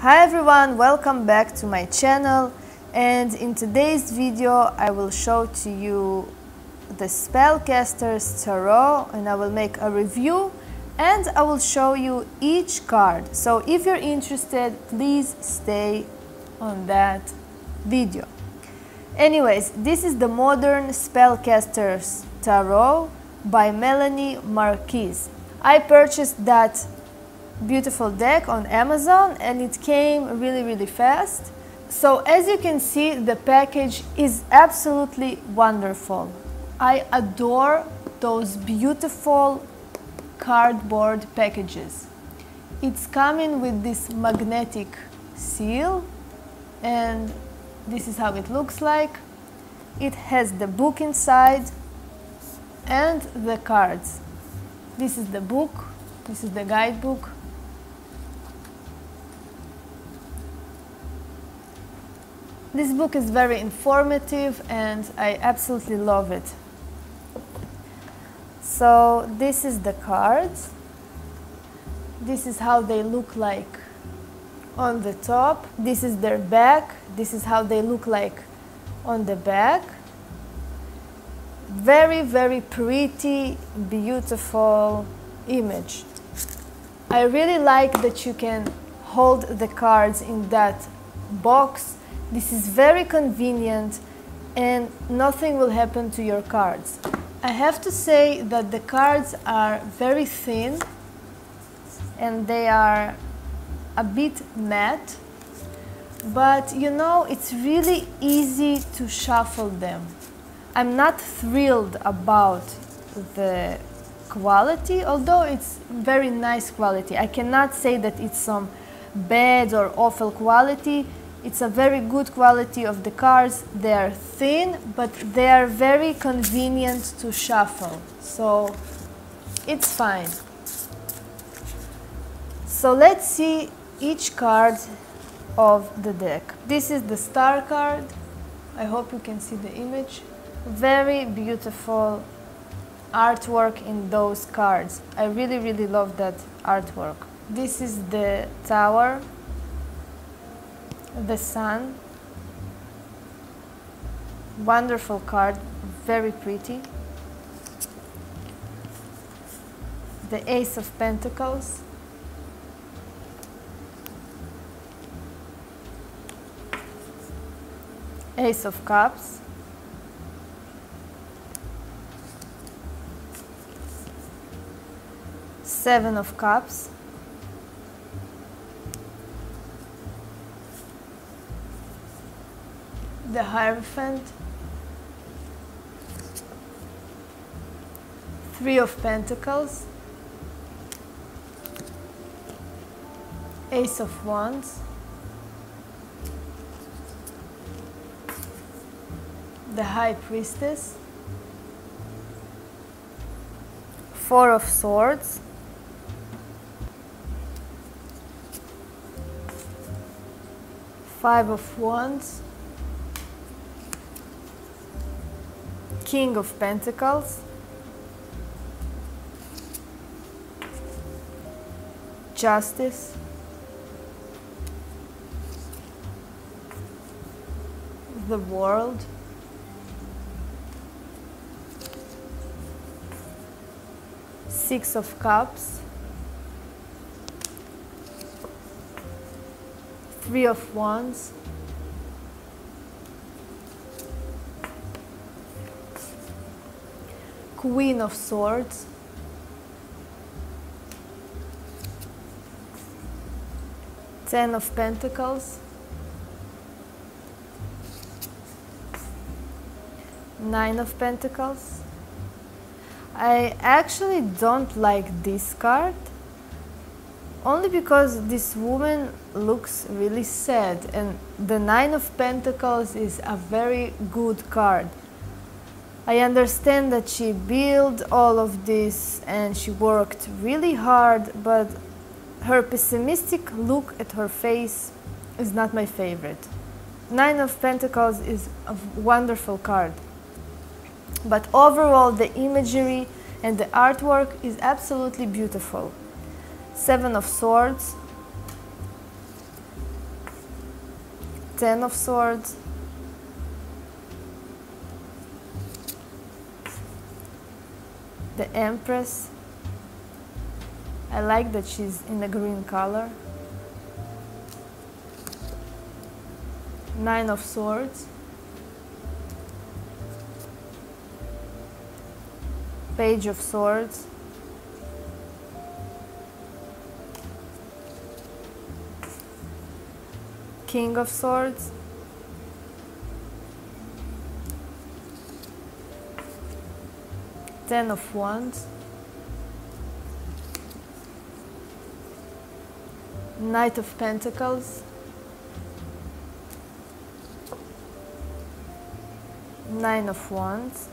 Hi everyone, welcome back to my channel and in today's video I will show to you the Spellcasters Tarot and I will make a review and I will show you each card. So if you're interested, please stay on that video. Anyways, this is the Modern Spellcasters Tarot by Melanie Marquis. I purchased that beautiful deck on Amazon and it came really really fast. So as you can see the package is absolutely wonderful. I adore those beautiful cardboard packages. It's coming with this magnetic seal and this is how it looks like. It has the book inside and the cards. This is the book, this is the guidebook This book is very informative and I absolutely love it. So this is the cards. This is how they look like on the top. This is their back. This is how they look like on the back. Very, very pretty, beautiful image. I really like that you can hold the cards in that box this is very convenient and nothing will happen to your cards. I have to say that the cards are very thin and they are a bit matte but you know it's really easy to shuffle them. I'm not thrilled about the quality although it's very nice quality. I cannot say that it's some bad or awful quality it's a very good quality of the cards. They are thin, but they are very convenient to shuffle. So it's fine. So let's see each card of the deck. This is the star card. I hope you can see the image. Very beautiful artwork in those cards. I really, really love that artwork. This is the tower the sun. Wonderful card very pretty. The ace of pentacles. Ace of cups. Seven of cups the Hierophant, Three of Pentacles, Ace of Wands, the High Priestess, Four of Swords, Five of Wands, King of Pentacles, Justice, the World, Six of Cups, Three of Wands, Queen of Swords, Ten of Pentacles, Nine of Pentacles. I actually don't like this card only because this woman looks really sad and the Nine of Pentacles is a very good card. I understand that she built all of this and she worked really hard, but her pessimistic look at her face is not my favorite. Nine of Pentacles is a wonderful card, but overall the imagery and the artwork is absolutely beautiful. Seven of Swords, Ten of Swords, the Empress. I like that she's in a green color. Nine of Swords. Page of Swords. King of Swords. Ten of Wands. Knight of Pentacles. Nine of Wands.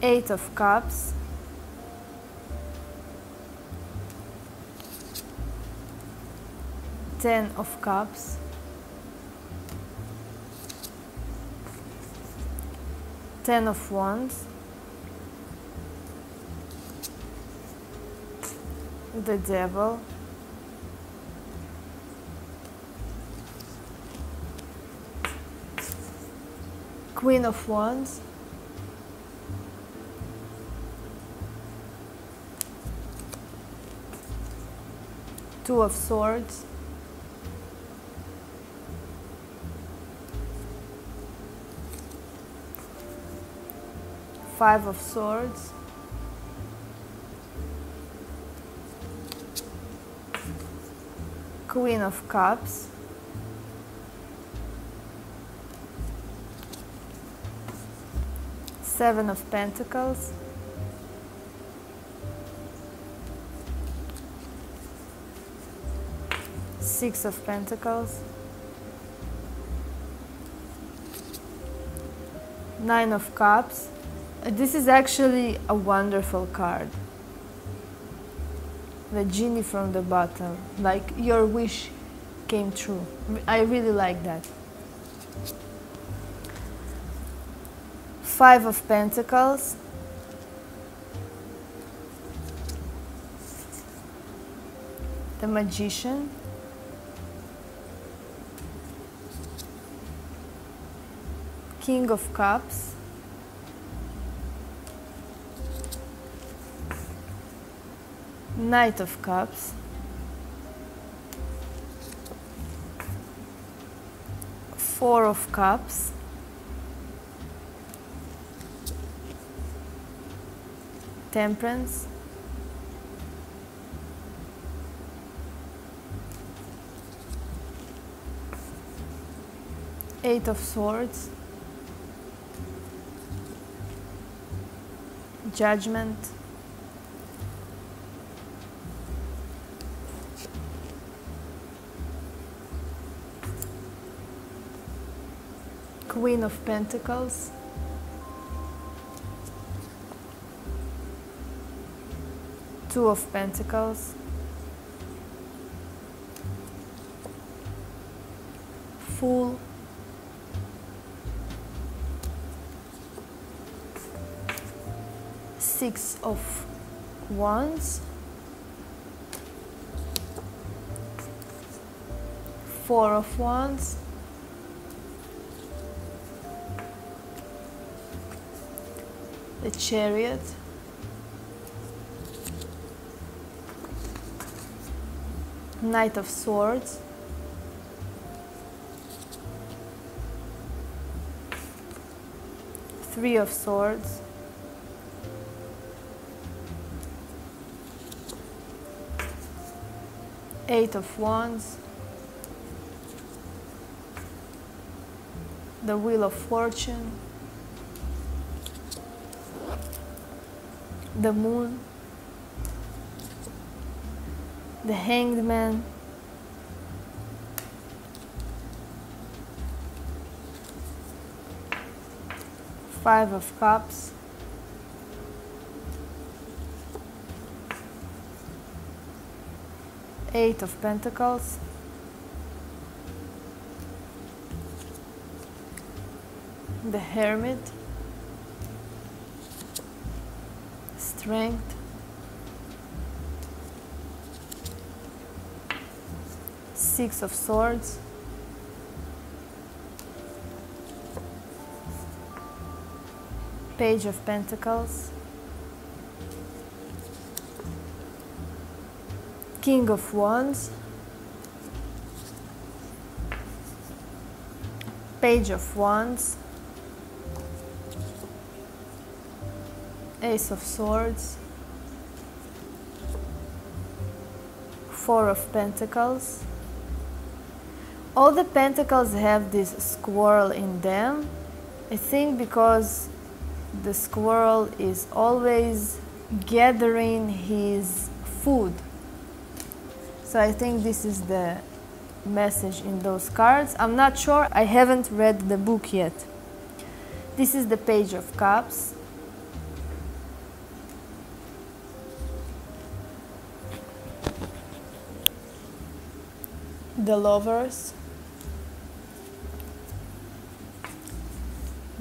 Eight of Cups. Ten of Cups. Ten of Wands. The Devil. Queen of Wands. Two of Swords. Five of Swords. Queen of Cups. Seven of Pentacles. Six of Pentacles. Nine of Cups. This is actually a wonderful card. The genie from the bottle. Like your wish came true. I really like that. Five of Pentacles. The Magician. King of Cups. Knight of Cups. Four of Cups. Temperance. Eight of Swords. Judgment. Queen of Pentacles. Two of Pentacles. Fool. Six of Wands. Four of Wands. The Chariot. Knight of Swords. Three of Swords. Eight of Wands. The Wheel of Fortune. The Moon. The Hanged Man. Five of Cups. Eight of Pentacles. The Hermit. Strength. Six of Swords. Page of Pentacles. King of Wands. Page of Wands. Ace of Swords. Four of Pentacles. All the pentacles have this squirrel in them. I think because the squirrel is always gathering his food. So I think this is the message in those cards. I'm not sure, I haven't read the book yet. This is the Page of Cups. The Lovers.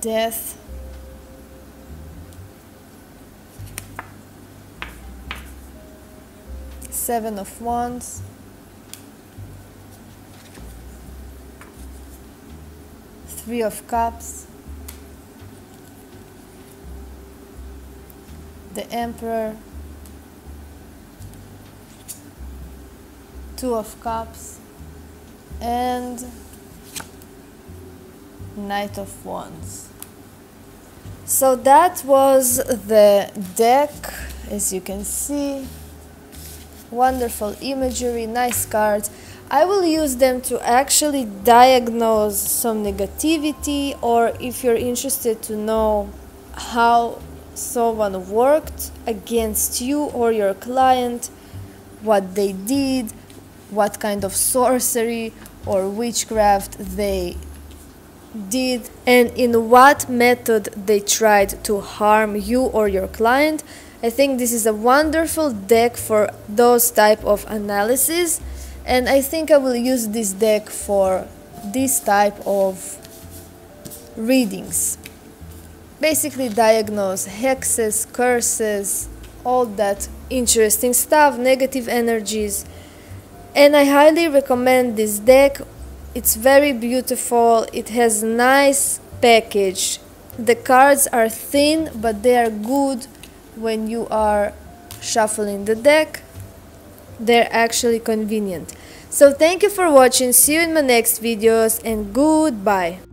Death. Seven of Wands. Three of Cups. The Emperor. Two of Cups. And Knight of Wands. So that was the deck, as you can see. Wonderful imagery, nice cards. I will use them to actually diagnose some negativity or if you're interested to know how someone worked against you or your client, what they did, what kind of sorcery or witchcraft they did and in what method they tried to harm you or your client. I think this is a wonderful deck for those type of analysis and i think i will use this deck for this type of readings. Basically diagnose hexes curses all that interesting stuff negative energies and i highly recommend this deck it's very beautiful. It has nice package. The cards are thin, but they are good when you are shuffling the deck. They're actually convenient. So thank you for watching. See you in my next videos and goodbye.